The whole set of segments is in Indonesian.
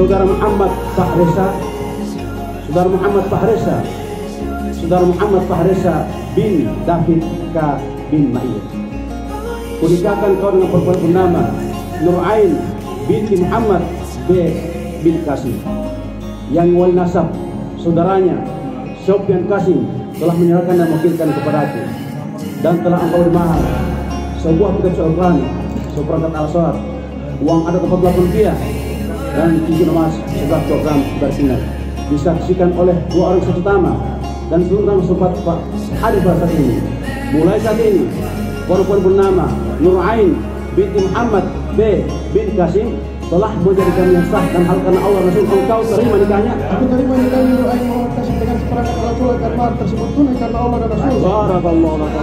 Saudara Muhammad Fahresa. Saudara Muhammad Fahresa. Saudara Muhammad Fahresa bin David K. bin Ma'ir Kunikahkan kau dengan perempuan Nur Ain binti Muhammad B. bin Qasim Yang wali nasab saudaranya Sofyan Qasim telah menyerahkan dan mewakilkan kepada aku. Dan telah engkau dimahar sebuah kitab Al-Quran seperangkat al-sholat uang ada 48 rupiah dan cincin emas sebelah program bersinar. Disaksikan oleh dua orang utama dan seluruh nama sempat Pak hadir pada saat ini. Mulai saat ini perempuan bernama Nur Ain binti Muhammad B bin Qasim telah menjadikan yang sah dan hal karena Allah Rasul engkau terima nikahnya. Aku terima nikah Nur Ain Muhammad Kasim dengan seperangkat alat sholat dan mahar tersebut tunai karena Allah dan Rasul. Barakallahu laka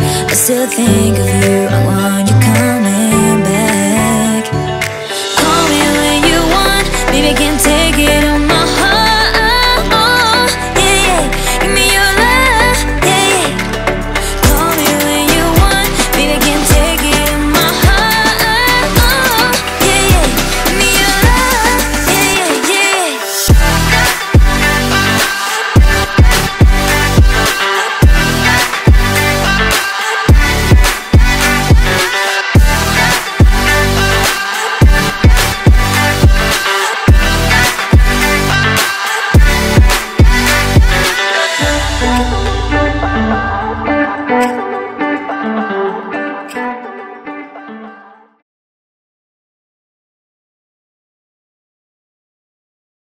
I still think of you. I want you